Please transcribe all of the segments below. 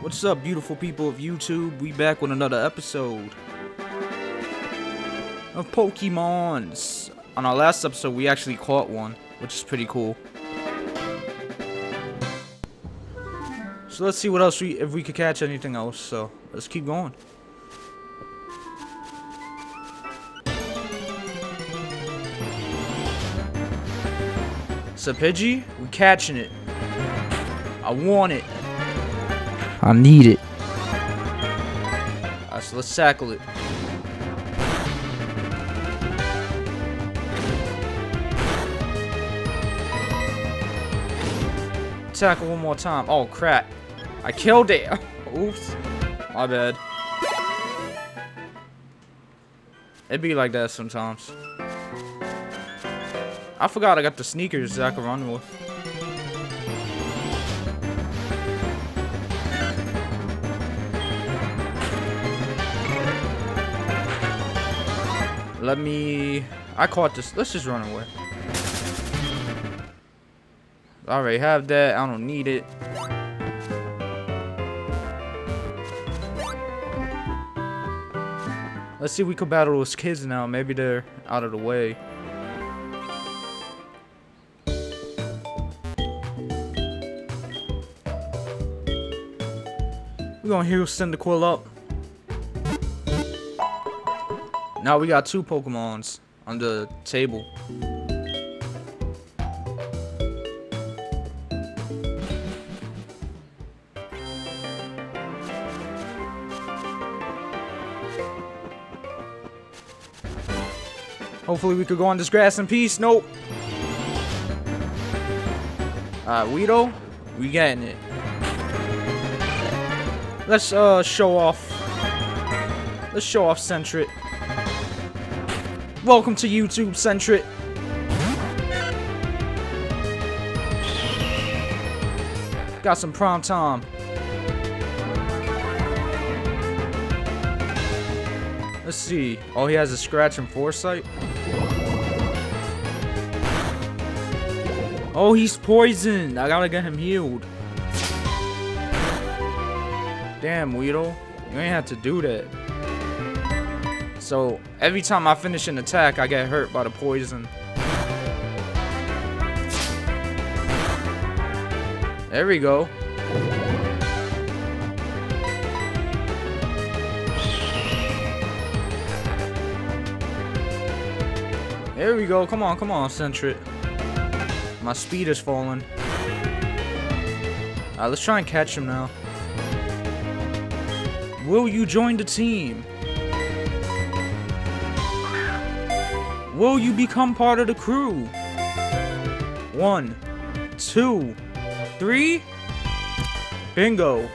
What's up, beautiful people of YouTube? We back with another episode of Pokemons. On our last episode, we actually caught one, which is pretty cool. So let's see what else we if we could catch anything else. So let's keep going. So Pidgey, we catching it. I want it. I need it. Alright, so let's tackle it. Tackle one more time. Oh crap. I killed it. Oops. My bad. It be like that sometimes. I forgot I got the sneakers that I can run with. Let me... I caught this. Let's just run away. I already have that. I don't need it. Let's see if we can battle those kids now. Maybe they're out of the way. We're gonna heal Cyndaquil up. Now we got two Pokemons on the table. Hopefully we could go on this grass in peace. Nope. Uh, Weedle, we getting it. Let's uh show off. Let's show off Sentret. Welcome to YouTube, Sentret. Got some prime time. Let's see. Oh, he has a scratch and foresight. Oh, he's poisoned. I gotta get him healed. Damn, Weedle. You ain't have to do that. So, every time I finish an attack, I get hurt by the poison. There we go. There we go. Come on, come on, Sentret. My speed is falling. Alright, let's try and catch him now. Will you join the team? Will you become part of the crew? One, two, three. Bingo.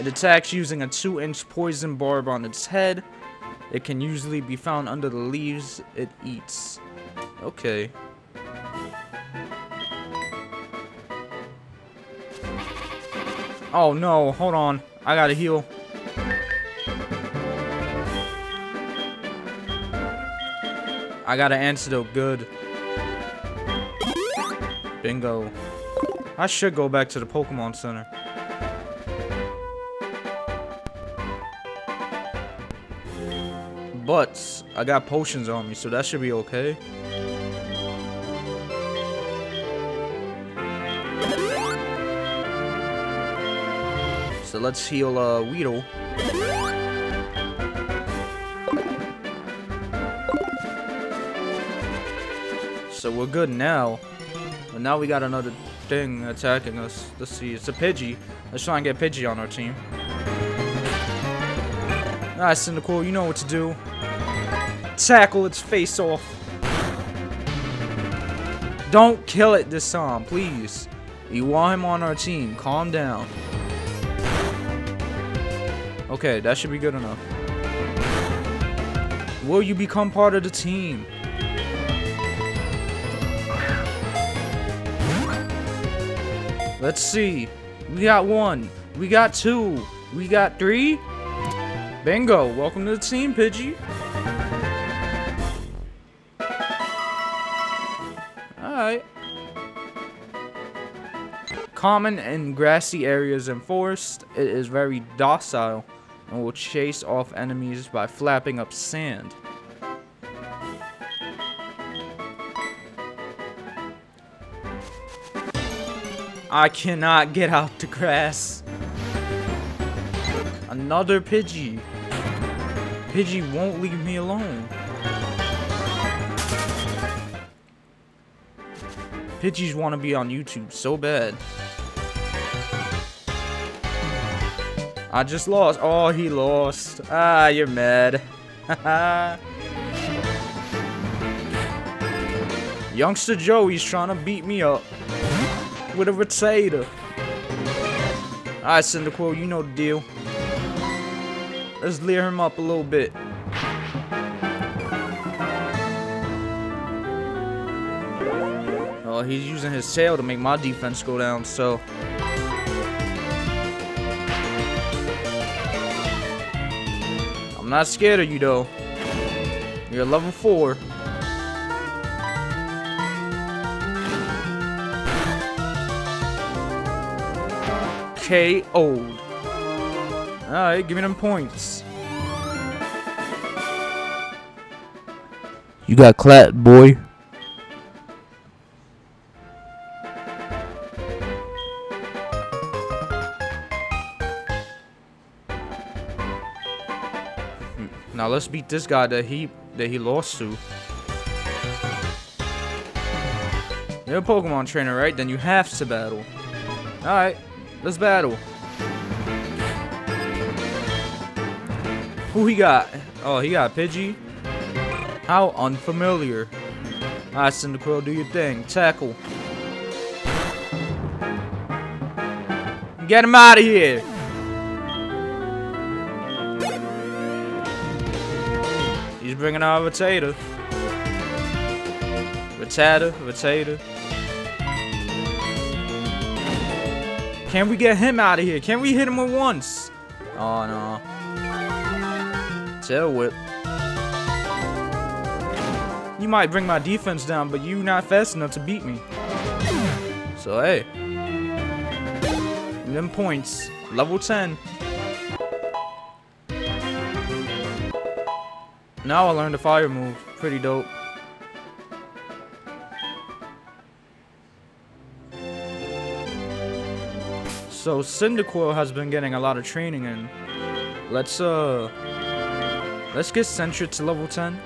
It attacks using a 2-inch poison barb on its head. It can usually be found under the leaves it eats. Okay. Oh no, hold on. I gotta heal. I got an antidote, good. Bingo. I should go back to the Pokemon Center. But, I got potions on me, so that should be okay. So let's heal uh, Weedle. So we're good now. But now we got another thing attacking us. Let's see, it's a Pidgey. Let's try and get Pidgey on our team. Alright, Cyndaquil, you know what to do. Tackle its face off. Don't kill it this time, please. We want him on our team. Calm down. Okay, that should be good enough. Will you become part of the team? Let's see. We got one. We got two. We got three. Bingo. Welcome to the team, Pidgey. Alright. Common in grassy areas and forest, it is very docile and will chase off enemies by flapping up sand. I cannot get out the grass. Another Pidgey. Pidgey won't leave me alone. Pidgeys want to be on YouTube so bad. I just lost. Oh, he lost. Ah, you're mad. Youngster Joey's trying to beat me up with a potato. Alright, Cyndaquil, you know the deal. Let's leer him up a little bit. Oh, he's using his tail to make my defense go down, so... I'm not scared of you, though. You're level 4. KO'd. Alright, give me them points. You got clapped, boy. Now let's beat this guy that he that he lost to. You're a Pokemon trainer, right? Then you have to battle. Alright, let's battle. Who he got? Oh, he got Pidgey. How unfamiliar. Alright, Cyndaquil, do your thing. Tackle. Get him out of here. Bringing out a Rattata. Rattata, Rattata. Can we get him out of here? Can we hit him with once? Oh, no. Tail whip. You might bring my defense down, but you not fast enough to beat me. So, hey. Them points. Level 10. Now I learned the fire move. Pretty dope. So Cyndaquil has been getting a lot of training in. Let's uh let's get Sentret to level 10.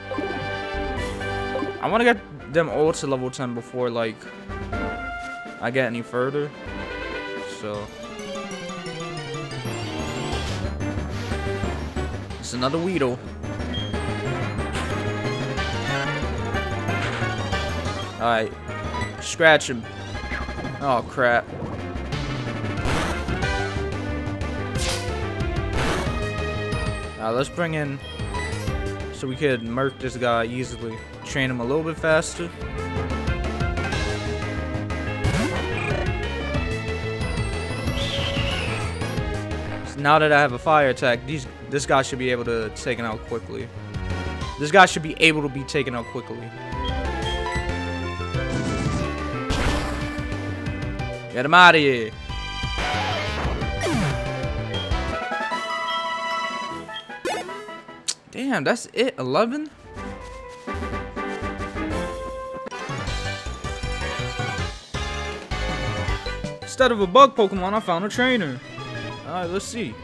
I wanna get them all to level 10 before like I get any further. So It's another Weedle. Alright. Scratch him. Oh, crap. Now let's bring in so we could murk this guy easily. Train him a little bit faster. Now that I have a fire attack, these this guy should be able to take it out quickly. This guy should be able to be taken out quickly. Get him out of here. Damn, that's it. 11? Instead of a bug Pokemon, I found a trainer. Alright, let's see.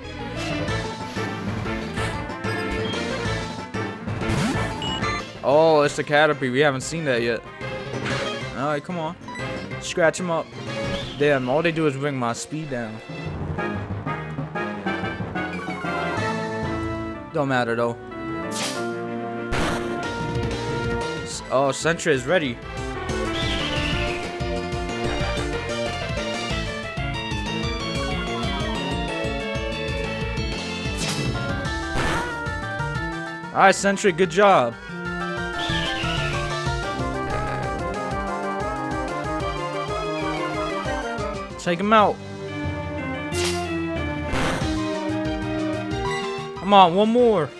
Oh, it's the Caterpie. We haven't seen that yet. Alright, come on. Scratch him up. Damn, all they do is bring my speed down. Don't matter though. Oh, Sentret is ready. Alright, Sentret, good job. Take him out. Come on, one more.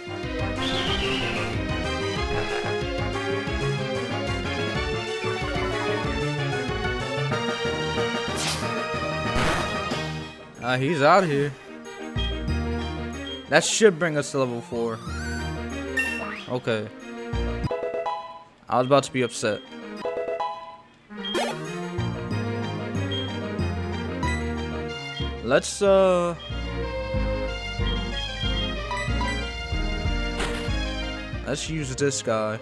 Uh, he's out of here. That should bring us to level 4. Okay. I was about to be upset. Let's, uh... Let's use this guy.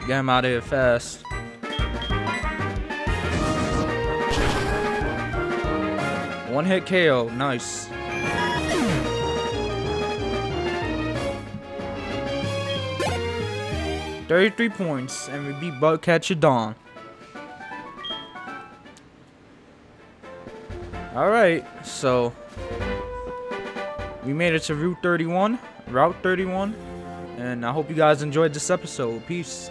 Get him out of here fast. One hit KO. Nice. Thirty-three points, and we beat Bugcatcher Don. Alright, so we made it to Route 31, Route 31, and I hope you guys enjoyed this episode. Peace.